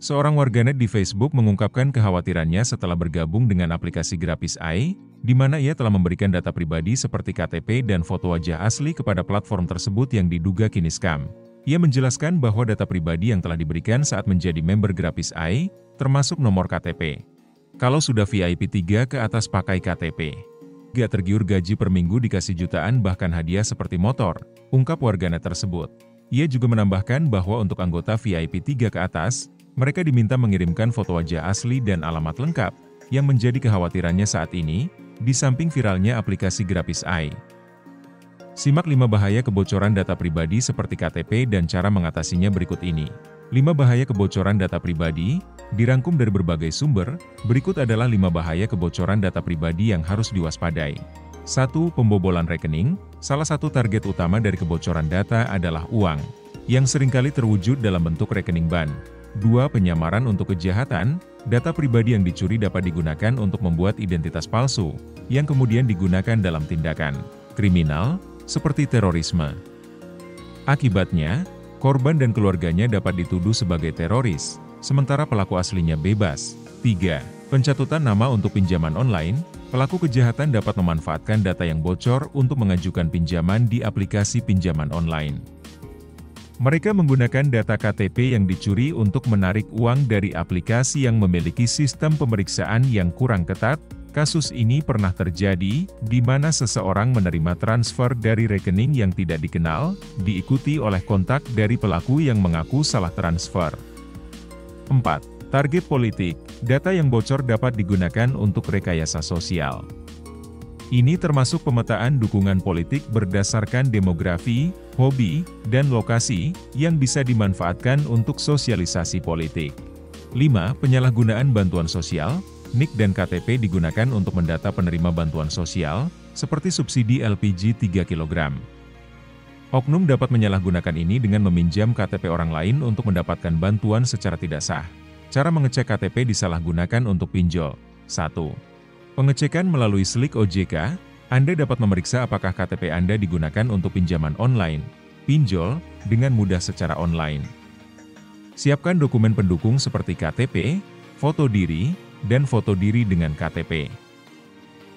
Seorang warganet di Facebook mengungkapkan kekhawatirannya setelah bergabung dengan aplikasi Grafis AI, di mana ia telah memberikan data pribadi seperti KTP dan foto wajah asli kepada platform tersebut yang diduga kini scam. Ia menjelaskan bahwa data pribadi yang telah diberikan saat menjadi member Grafis AI, termasuk nomor KTP. Kalau sudah VIP 3 ke atas pakai KTP. Gak tergiur gaji per minggu dikasih jutaan bahkan hadiah seperti motor, ungkap warganet tersebut. Ia juga menambahkan bahwa untuk anggota VIP 3 ke atas, mereka diminta mengirimkan foto wajah asli dan alamat lengkap, yang menjadi kekhawatirannya saat ini, di samping viralnya aplikasi Grafis AI. Simak 5 bahaya kebocoran data pribadi seperti KTP dan cara mengatasinya berikut ini. 5 bahaya kebocoran data pribadi, dirangkum dari berbagai sumber, berikut adalah 5 bahaya kebocoran data pribadi yang harus diwaspadai. 1. Pembobolan rekening, salah satu target utama dari kebocoran data adalah uang, yang sering kali terwujud dalam bentuk rekening ban. 2. Penyamaran untuk kejahatan, data pribadi yang dicuri dapat digunakan untuk membuat identitas palsu, yang kemudian digunakan dalam tindakan kriminal, seperti terorisme. Akibatnya, korban dan keluarganya dapat dituduh sebagai teroris, sementara pelaku aslinya bebas. 3. Pencatutan nama untuk pinjaman online, pelaku kejahatan dapat memanfaatkan data yang bocor untuk mengajukan pinjaman di aplikasi pinjaman online. Mereka menggunakan data KTP yang dicuri untuk menarik uang dari aplikasi yang memiliki sistem pemeriksaan yang kurang ketat, Kasus ini pernah terjadi, di mana seseorang menerima transfer dari rekening yang tidak dikenal, diikuti oleh kontak dari pelaku yang mengaku salah transfer. 4. Target politik, data yang bocor dapat digunakan untuk rekayasa sosial. Ini termasuk pemetaan dukungan politik berdasarkan demografi, hobi, dan lokasi, yang bisa dimanfaatkan untuk sosialisasi politik. 5. Penyalahgunaan bantuan sosial, NIK dan KTP digunakan untuk mendata penerima bantuan sosial, seperti subsidi LPG 3 kg. Oknum dapat menyalahgunakan ini dengan meminjam KTP orang lain untuk mendapatkan bantuan secara tidak sah. Cara mengecek KTP disalahgunakan untuk pinjol. 1. Pengecekan melalui Slik OJK, Anda dapat memeriksa apakah KTP Anda digunakan untuk pinjaman online, pinjol, dengan mudah secara online. Siapkan dokumen pendukung seperti KTP, foto diri, dan foto diri dengan KTP.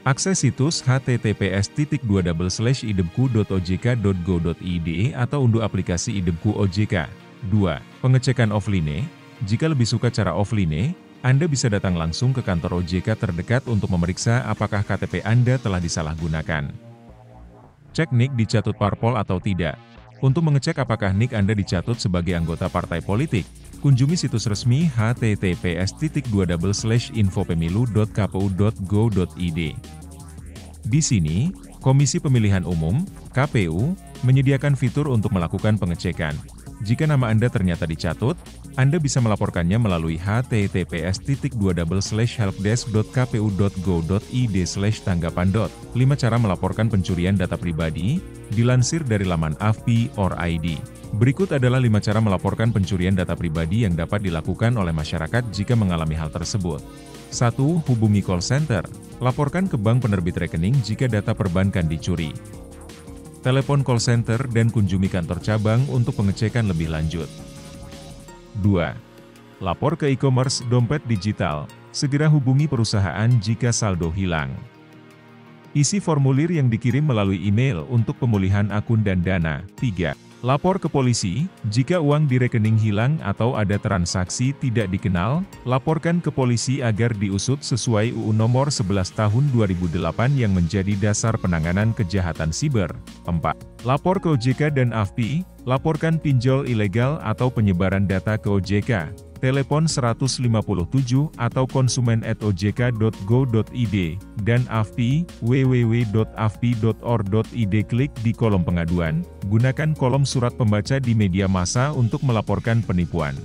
Akses situs https://idemku.ojk.go.id atau unduh aplikasi Idemku OJK. 2. Pengecekan offline. Jika lebih suka cara offline, Anda bisa datang langsung ke kantor OJK terdekat untuk memeriksa apakah KTP Anda telah disalahgunakan. Cek NIK dicatut parpol atau tidak. Untuk mengecek apakah NIK Anda dicatut sebagai anggota partai politik, Kunjungi situs resmi https://infopemilu.kpu.go.id. Di sini, Komisi Pemilihan Umum (KPU) menyediakan fitur untuk melakukan pengecekan. Jika nama Anda ternyata dicatut, Anda bisa melaporkannya melalui https://helpdesk.kpu.go.id tanggapan. 5 cara melaporkan pencurian data pribadi, dilansir dari laman AFPI or ID. Berikut adalah lima cara melaporkan pencurian data pribadi yang dapat dilakukan oleh masyarakat jika mengalami hal tersebut. 1. Hubungi call center. Laporkan ke bank penerbit rekening jika data perbankan dicuri. Telepon call center dan kunjungi kantor cabang untuk pengecekan lebih lanjut. 2. Lapor ke e-commerce dompet digital. Segera hubungi perusahaan jika saldo hilang. Isi formulir yang dikirim melalui email untuk pemulihan akun dan dana. 3. Lapor ke polisi, jika uang di rekening hilang atau ada transaksi tidak dikenal, laporkan ke polisi agar diusut sesuai UU Nomor 11 Tahun 2008 yang menjadi dasar penanganan kejahatan siber. 4. Lapor ke OJK dan AFPI, laporkan pinjol ilegal atau penyebaran data ke OJK telepon 157 atau konsumen@ojk.go.id dan AFPI www.afpi.or.id klik di kolom pengaduan. Gunakan kolom surat pembaca di media massa untuk melaporkan penipuan.